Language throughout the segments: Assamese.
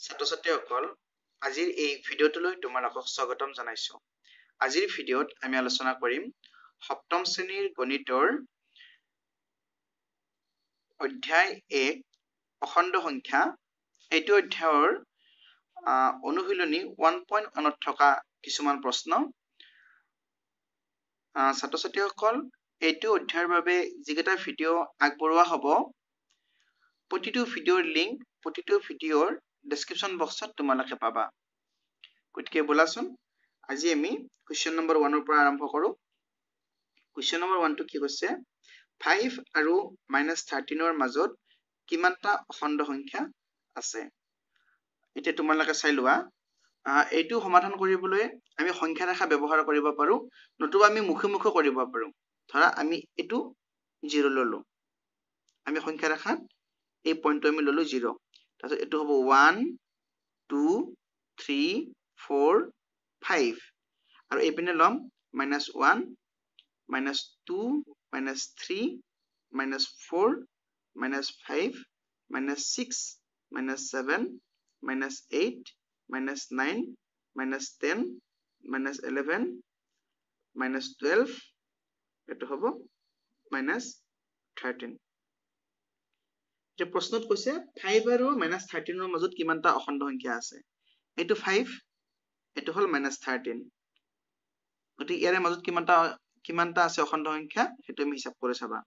ছাত্ৰ ছাত্ৰীসকল আজিৰ এই ভিডিঅ'টোলৈ তোমালোকক স্বাগতম জনাইছো। আজিৰ ভিডিঅ'ত আমি আলোচনা কৰিম সপ্তম শ্ৰেণীৰ গণিতৰ অধ্যায় এক অখণ্ড সংখ্যা। এইটো অধ্যায়ৰ অনুশীলনী ওৱান পইণ্ট ওৱানত থকা কিছুমান প্ৰশ্ন। ছাত্ৰ ছাত্ৰীসকল এইটো অধ্যায়ৰ বাবে যিকেইটা ভিডিঅ' আগবঢ়োৱা হ'ব প্ৰতিটো ভিডিঅ'ৰ লিংক প্ৰতিটো ভিডিঅ'ৰ ডেছক্ৰিপশ্যন বক্সত তোমালোকে পাবা। গতিকে বোলাচোন আজি আমি কুৱেশ্যন নম্বৰ ওৱানৰ পৰা আৰম্ভ কৰোঁ। কুৱেশ্যন নম্বৰ ওৱানটো কি কৈছে? ফাইভ আৰু মাইনাছ থাৰ্টিনৰ মাজত কিমানটা অখণ্ড সংখ্যা আছে? এতিয়া তোমালোকে চাই লোৱা। এইটো সমাধান কৰিবলৈ আমি সংখ্যা ৰেখা ব্যৱহাৰ কৰিব পাৰোঁ নতুবা আমি মুখে মুখে কৰিব পাৰোঁ। ধৰা আমি এইটো জিৰ' ললোঁ। আমি সংখ্যা ৰেখাত এই পইণ্টটো আমি ল'লোঁ জিৰ' তাৰপিছত এইটো হ'ব one two three four five আৰু এইপিনে ল'ম minus one minus two minus three minus four minus five minus six minus seven minus eight minus nine minus ten minus eleven minus twelve এইটো হ'ব মাইনাছ থাৰ্টিন এতিয়া প্ৰশ্নত কৈছে ফাইভ আৰু মাইনাছ থাৰ্টিনৰ মাজত কিমানটা অখণ্ড সংখ্যা আছে? এইটো ফাইভ এইটো হ'ল মাইনাছ থাৰ্টিন গতিকে ইয়াৰে মাজত কিমানটা কিমানটা আছে অখণ্ড সংখ্যা সেইটো আমি হিচাপ কৰি চাবা।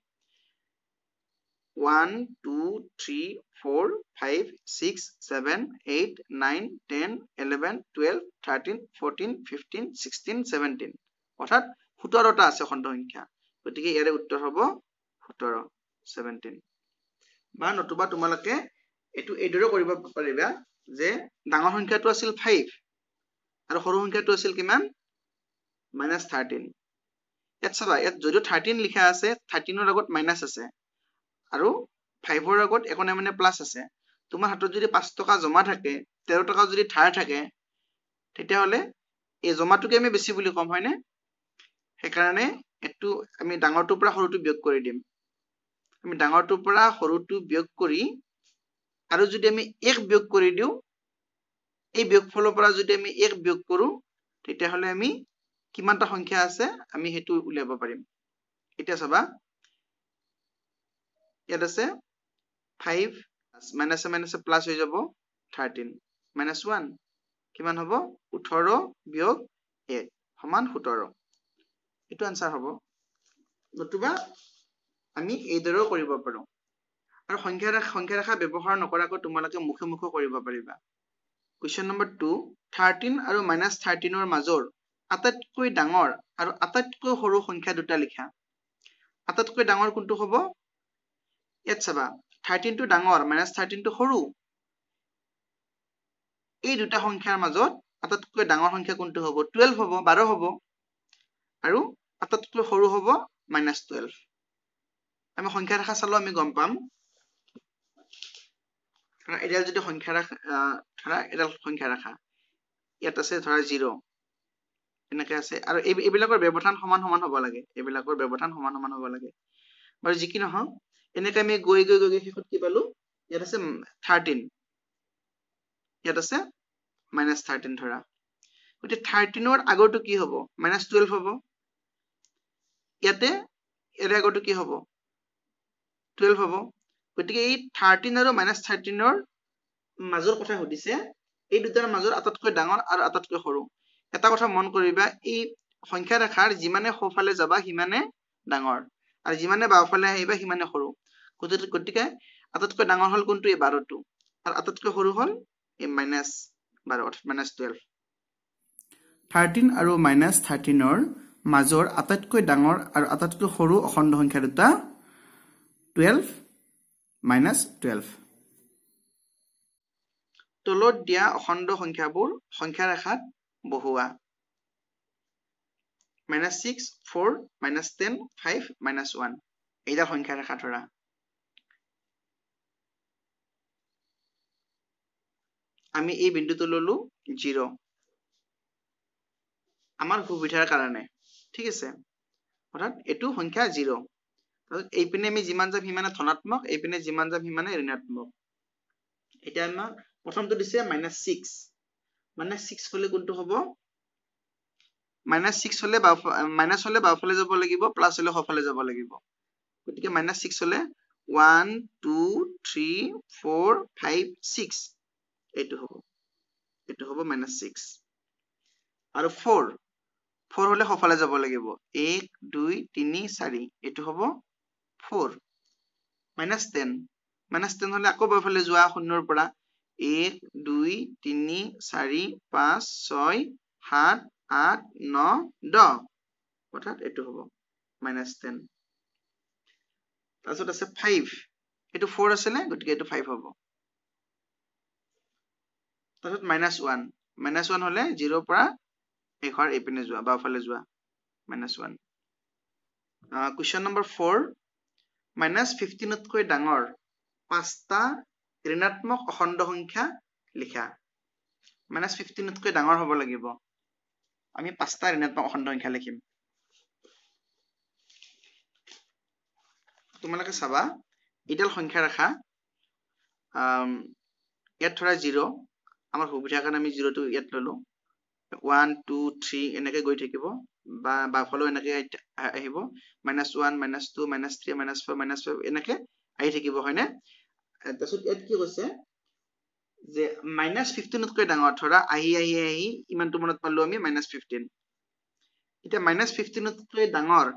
One two three four five six seven eight nine ten eleven twelve thirteen fourteen fifteen sixteen seventeen অৰ্থাৎ সোতৰটা আছে অখণ্ড সংখ্যা। গতিকে ইয়াৰে উত্তৰ হ'ব সোতৰ ছেভেনটিন বা নতুবা তোমালোকে এইটো এইদৰে কৰিব পাৰিবা যে ডাঙৰ সংখ্যাটো আছিল ফাইভ আৰু সৰু সংখ্যাটো আছিল কিমান? মাইনাছ থাৰ্টিন ইয়াত চাবা ইয়াত যদিও থাৰ্টিন লিখা আছে থাৰ্টিনৰ আগত মাইনাছ আছে আৰু ফাইভৰ আগত একো নাই মানে প্লাছ আছে। তোমাৰ হাতত যদি পাঁচ টকা জমা থাকে তেৰ টকা যদি ধাৰ থাকে তেতিয়াহ'লে এই জমাটোকে আমি বেছি বুলি ক'ম হয়নে? সেইকাৰণে এইটো আমি ডাঙৰটোৰ পৰা সৰুটো বিয়োগ কৰি দিম। আমি ডাঙৰটোৰ পৰা সৰুটো বিয়োগ কৰি আৰু যদি আমি এক বিয়োগ কৰি দিওঁ এই বিয়োগফলৰ পৰা যদি আমি এক বিয়োগ কৰোঁ তেতিয়াহ'লে আমি কিমানটা সংখ্যা আছে আমি সেইটো উলিয়াব পাৰিম। এতিয়া চাবা ইয়াত আছে ফাইভ মাইনাছে মাইনাছে প্লাছ হৈ যাব থাৰ্টিন মাইনাছ ওৱান কিমান হ'ব? ওঠৰ বিয়োগ এক সমান সোতৰ। এইটো আনচাৰ হ'ব। নতুবা আমি এইদৰেও কৰিব পাৰোঁ। আৰু সংখ্যা সংখ্যা ৰেখা ব্যৱহাৰ নকৰাকৈ তোমালোকে মুখে মুখে কৰিব পাৰিবা। কুৱেশ্যন নম্বৰ টু থাৰ্টিন আৰু মাইনাছ থাৰ্টিনৰ মাজৰ আটাইতকৈ ডাঙৰ আৰু আটাইতকৈ সৰু সংখ্যা দুটা লিখা। আটাইতকৈ ডাঙৰ কোনটো হ'ব? ইয়াত চাবা থাৰ্টিনটো ডাঙৰ মাইনাছ থাৰ্টিনটো সৰু। এই দুটা সংখ্যাৰ মাজত আটাইতকৈ ডাঙৰ সংখ্যা কোনটো হ'ব? টুৱেলভ হ'ব বাৰ হ'ব। আৰু আটাইতকৈ সৰু হ'ব মাইনাছ টুৱেলভ আমি সংখ্যা ৰেখা চালো আমি গম পাম। ধৰা এডাল যদি সংখ্যা ৰেখা ধৰা এডাল সংখ্যা ৰেখা ইয়াত আছে ধৰা জিৰ' এনেকে আছে। আৰু এই এইবিলাকৰ ব্যৱধান সমান সমান হ'ব লাগে। এইবিলাকৰ ব্যৱধান সমান সমান হ'ব লাগে। বাৰু যি কি নহওক এনেকে আমি গৈ গৈ গৈ গৈ শেষত কি পালো? ইয়াত আছে থাৰ্টিন ইয়াত আছে মাইনাছ থাৰ্টিন ধৰা। গতিকে থাৰ্টিনৰ আগৰটো কি হ'ব? মাইনাছ টুৱেলভ হ'ব। ইয়াতে ইয়াৰে আগৰটো কি হ'ব? টুৱেলভ হ'ব। গতিকে এই থাৰ্টিন আৰু মাইনাছ থাৰ্টিনৰ মাজৰ কথা সুধিছে। এই দুটাৰ মাজৰ আটাইতকৈ ডাঙৰ আৰু আটাইতকৈ সৰু। এটা কথা মন কৰিবা এই সংখ্যা ৰেখাৰ যিমানে সোঁফালে যাবা সিমানে ডাঙৰ। আৰু যিমানে বাওঁফালে আহিবা সিমানে সৰু। গতিকে গতিকে আটাইতকৈ ডাঙৰ হ'ল কোনটো? এই বাৰটো। আৰু আটাইতকৈ সৰু হ'ল এই মাইনাছ বাৰ মাইনাছ টুৱেলভ থাৰ্টিন আৰু মাইনাছ থাৰ্টিনৰ মাজৰ আটাইতকৈ ডাঙৰ আৰু আটাইতকৈ সৰু অখণ্ড সংখ্যা দুটা টুৱেলভ মাইনাছ টুৱেলভ তলত দিয়া অখণ্ড সংখ্যাবোৰ সংখ্যা ৰেখাত বহুৱা। Minus six four minus ten five minus one এইডাল সংখ্যা ৰেখা ধৰা। আমি এই বিন্দুটো ললো জিৰ' আমাৰ সুবিধাৰ কাৰণে ঠিক আছে? অৰ্থাৎ এইটো সংখ্যা জিৰ' এইপিনে আমি যিমান যাম সিমানে ধনাত্মক এইপিনে যিমান যাম সিমানে ঋণাত্মক। এতিয়া আমাক প্ৰথমটো দিছে মাইনাছ ছিক্স মাইনাছ ছিক্স হলে কোনটো হব? মাইনাছ ছিক্স হলে মাইনাছ হলে বাওঁফালে যাব লাগিব প্লাছ হলে সোঁফালে যাব লাগিব। গতিকে মাইনাছ ছিক্স হলে one two three four five six এইটো হ'ব। এইটো হ'ব মাইনাছ ছিক্স আৰু ফ'ৰ ফ'ৰ হলে সোঁফালে যাব লাগিব। এক দুই তিনি চাৰি। এইটো হ'ব four minus ten minus ten হলে আকৌ বাওঁফালে যোৱা শূন্যৰ পৰা এক দুই তিনি চাৰি পাঁচ ছয় সাত আঠ ন দহ। অৰ্থাৎ এইটো হ'ব মাইনাছ টেন তাৰপিছত আছে ফাইভ এইটো ফ'ৰ আছিলে গতিকে এইটো ফাইভ হ'ব। তাৰপিছত মাইনাছ ওৱান মাইনাছ ওৱান হলে জিৰ'ৰ পৰা শেষৰ এইপিনে যোৱা বাওঁফালে যোৱা minus one question number four minus ফিফটিনতকৈ ডাঙৰ পাঁচটা ঋণাত্মক অখণ্ড সংখ্যা লিখা। মাইনাছ ফিফটিনতকৈ ডাঙৰ হ'ব লাগিব। আমি পাঁচটা ঋণাত্মক অখণ্ড সংখ্যা লিখিম। তোমালোকে চাবা এইডাল সংখ্যা ৰেখা ইয়াত ধৰা জিৰ' আমাৰ সুবিধাৰ কাৰণে আমি জিৰ'টো ইয়াত ললো। ওৱান টু থ্ৰী এনেকে গৈ থাকিব। বা বাওঁফালেও এনেকে আহিব। Minus one minus two minus three minus four minus five এনেকে আহি থাকিব হয়নে? তাৰপিছত ইয়াত কি কৈছে? যে মাইনাছ ফিফটিনতকৈ ডাঙৰ ধৰা আহি আহি আহি ইমানটো মনত পালো আমি মাইনাছ ফিফটিন এতিয়া মাইনাছ ফিফটিনতকৈ ডাঙৰ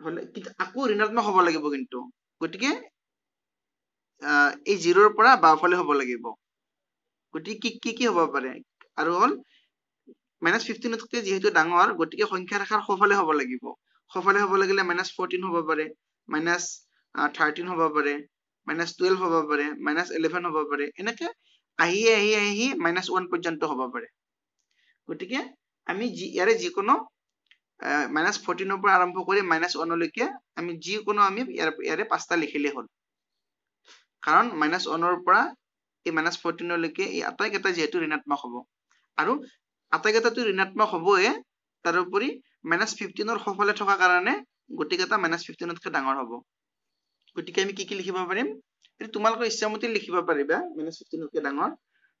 হলে আকৌ ঋণাত্মক হ'ব লাগিব কিন্তু। গতিকে এই জিৰ'ৰ পৰা বাওঁফালে হ'ব লাগিব। গতিকে কি কি হ'ব পাৰে? আৰু হ'ল মাইনাছ ফিফটিনতকৈ যিহেতু ডাঙৰ গতিকে সংখ্যা ৰেখাৰ সোঁফালে হ'ব লাগিব। সোঁফালে হ'ব লাগিলে মাইনাছ ফৰ্টিন হ'ব পাৰে মাইনাছ থাৰ্টিন হ'ব পাৰে মাইনাছ টুৱেলভ হ'ব পাৰে মাইনাছ ইলেভেন হ'ব পাৰে এনেকে আহি আহি আহি মাইনাছ ওৱান পৰ্যন্ত হ'ব পাৰে। গতিকে আমি যি ইয়াৰে যিকোনো মাইনাছ ফৰ্টিনৰ পৰা আৰম্ভ কৰি মাইনাছ ওৱানলৈকে আমি যিকোনো আমি ইয়াৰ পাঁচটা লিখিলেই হ'ল। কাৰণ মাইনাছ ওৱানৰ পৰা এই মাইনাছ ফৰ্টিনলৈকে এই আটাইকেইটা যিহেতু ঋণাত্মক হ'ব। আৰু আটাইকেইটাতো ঋণাত্মক হ'বয়ে তাৰোপৰি মাইনাছ ফিফটিনৰ সোঁফালে থকা কাৰণে গোটেইকেইটা মাইনাছ ফিফটিনতকৈ ডাঙৰ হ'ব। গতিকে আমি কি কি লিখিব পাৰিম? এইটো তোমালোকৰ ইচ্ছামতে লিখিব পাৰিবা মাইনাছ ফিফটিনতকৈ ডাঙৰ।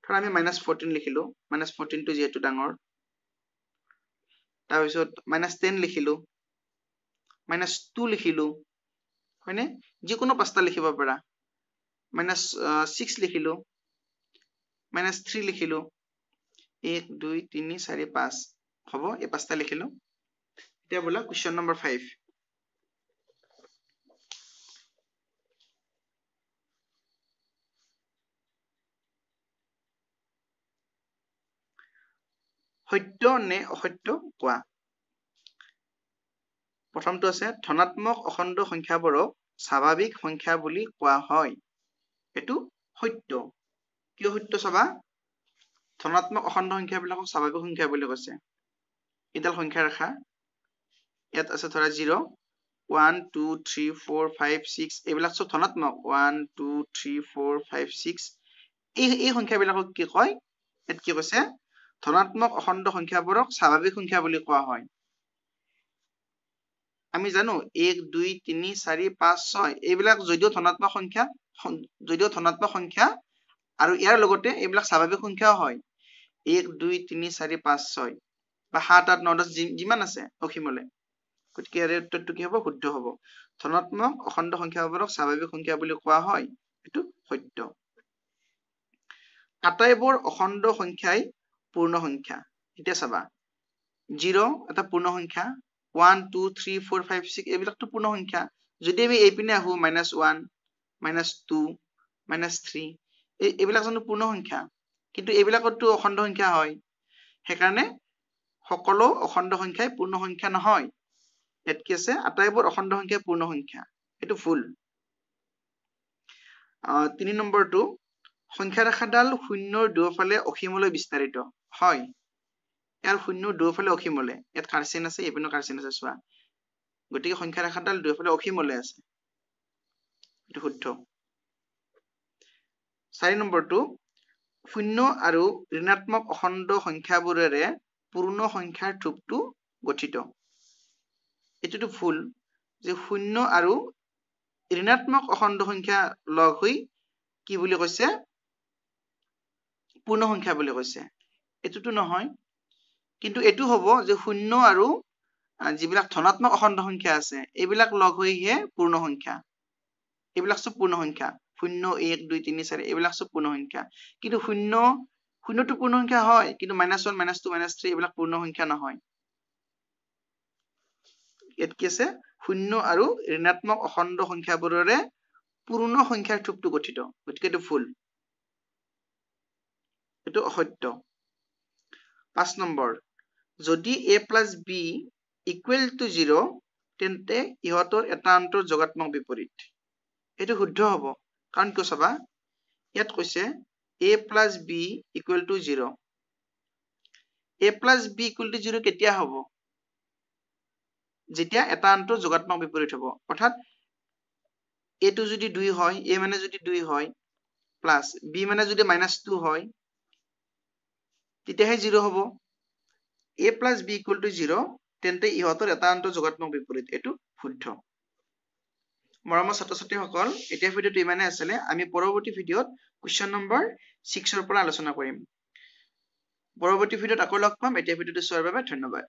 ধৰা আমি মাইনাছ ফৰ্টিন লিখিলো মাইনাছ ফৰ্টিনটো যিহেতু ডাঙৰ। তাৰপিছত মাইনাছ টেন লিখিলো মাইনাছ টু লিখিলো হয়নে? যিকোনো পাঁচটা লিখিব পাৰা। মাইনাছ ছিক্স লিখিলো মাইনাছ থ্ৰী লিখিলো। এক দুই তিনি চাৰি পাঁচ। হ'ব এই পাঁচটা লিখিলো এতিয়া বোলা কুৱেশ্যন নম্বৰ ফাইভ সত্য নে অসত্য কোৱা? প্ৰথমটো আছে ধনাত্মক অখণ্ড সংখ্যাবোৰক স্বাভাৱিক সংখ্যা বুলি কোৱা হয়। এইটো সত্য। কিয় সত্য চাবা? ধনাত্মক অখণ্ড সংখ্যাবিলাকক স্বাভাৱিক সংখ্যা বুলি কৈছে। এইডাল সংখ্যা ৰেখা। ইয়াত আছে ধৰা zero' one two three four five six এইবিলাক চব ধনাত্মক। One two three four five six. এই এই সংখ্যাবিলাকক কি কয়? ইয়াত কি কৈছে? ধনাত্মক অখণ্ড সংখ্যাবোৰক স্বাভাৱিক সংখ্যা বুলি কোৱা হয়। আমি জানো এক দুই তিনি চাৰি পাঁচ ছয় এইবিলাক যদিও ধনাত্মক সংখ্যা যদিও ধনাত্মক সংখ্যা আৰু ইয়াৰ লগতে এইবিলাক স্বাভাৱিক সংখ্যাও হয়। এক দুই তিনি চাৰি পাঁচ ছয় বা সাত আঠ ন দহ যিমান আছে অসীমলে। গতিকে ইয়াৰে উত্তৰটো কি হব? শুদ্ধ হব। ধনাত্মক অখণ্ড সংখ্যাবোৰক স্বাভাৱিক সংখ্যা বুলি কোৱা হয় এইটো সত্য। আটাইবোৰ অখণ্ড সংখ্যাই পূৰ্ণ সংখ্যা। এতিয়া চাবা জিৰ' এটা পূৰ্ণ সংখ্যা one two three four five six এইবিলাকতো পূৰ্ণ সংখ্যা। যদি আমি এইপিনে আহো minus one minus two minus three এইবিলাক জানো পূৰ্ণ সংখ্যা? কিন্তু এইবিলাকতো অখণ্ড সংখ্যা হয়। সেইকাৰণে সকলো অখণ্ড সংখ্যাই পূৰ্ণ সংখ্যা নহয়। ইয়াত কি আছে? আটাইবোৰ অখণ্ড সংখ্যাই পূৰ্ণ সংখ্যা। এইটো ভুল। তিনি নম্বৰটো সংখ্যা ৰেখাডাল শূন্যৰ দুয়োফালে অসীমলৈ বিস্তাৰিত। হয়। ইয়াৰ শূন্যৰ দুয়োফালে অসীমলে। ইয়াত কাৰ্চিন আছে এইপিনেও কাৰ্চিন আছে চোৱা। গতিকে সংখ্যা ৰেখাডাল দুয়োফালে অসীমলে আছে। এইটো শুদ্ধ। চাৰি নম্বৰটো শূন্য আৰু ঋণাত্মক অখণ্ড সংখ্যাবোৰেৰে পূৰ্ণ সংখ্যাৰ থোপটো গঠিত। এইটোতো ভুল যে শূন্য আৰু ঋণাত্মক অখণ্ড সংখ্যা লগ হৈ কি বুলি কৈছে? পূৰ্ণ সংখ্যা বুলি কৈছে। এইটোতো নহয় কিন্তু এইটো হব যে শূন্য আৰু যিবিলাক ধনাত্মক অখণ্ড সংখ্যা আছে এইবিলাক লগ হৈহে পূৰ্ণ সংখ্যা। এইবিলাক চব পূৰ্ণ সংখ্যা। শূন্য এক দুই তিনি চাৰি এইবিলাক চব পূৰ্ণ সংখ্যা কিন্তু শূন্য শূন্যটো পূৰ্ণ সংখ্যা হয় কিন্তু minus one minus two minus three এইবিলাক পূৰ্ণ সংখ্যা নহয়। ইয়াত কি আছে? শূন্য আৰু ঋণাত্মক অখণ্ড সংখ্যাবোৰেৰে পূৰ্ণ সংখ্যাৰ থোপটো গঠিত গতিকে এইটো ভুল। এইটো অসত্য। পাঁচ নম্বৰ যদি A plus B equal to zero' তেন্তে ইহঁতৰ এটা অন্তৰ যোগাত্মক বিপৰীত। এইটো শুদ্ধ হব। কাৰণ কিয় চাবা। ইয়াত কৈছে A plus B equal to zero' A plus B equal to zero' কেতিয়া হব? যেতিয়া এটা অন্তৰ যোগাত্মক বিপৰীত হব। অৰ্থাৎ এটো যদি দুই হয় এ মানে যদি দুই হয় প্লাছ বি মানে যদি মাইনাছ টু হয় তেতিয়াহে জিৰ' হব। A plus B equal to zero' তেন্তে ইহঁতৰ এটা অন্তৰ যোগাত্মক বিপৰীত। এইটো শুদ্ধ। মৰমৰ ছাত্ৰ ছাত্ৰীসকল এতিয়া ভিডিঅ'টো ইমানে আছিলে। আমি পৰৱৰ্তী ভিডিঅ'ত কুৱেশ্যন নম্বৰ ছিক্সৰ পৰা আলোচনা কৰিম। পৰৱৰ্তী ভিডিঅ'ত আকৌ লগ পাম। এতিয়া ভিডিঅ'টো চোৱাৰ বাবে ধন্যবাদ।